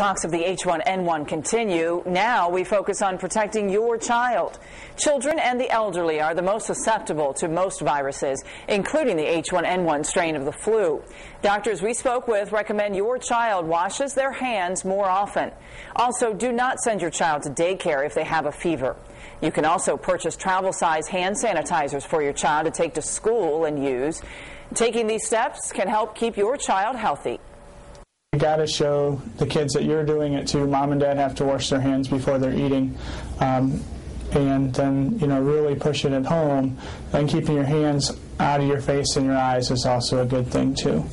Talks of the H1N1 continue. Now we focus on protecting your child. Children and the elderly are the most susceptible to most viruses, including the H1N1 strain of the flu. Doctors we spoke with recommend your child washes their hands more often. Also, do not send your child to daycare if they have a fever. You can also purchase travel size hand sanitizers for your child to take to school and use. Taking these steps can help keep your child healthy. You got to show the kids that you're doing it too. Mom and dad have to wash their hands before they're eating. Um, and then, you know, really push it at home. And keeping your hands out of your face and your eyes is also a good thing too.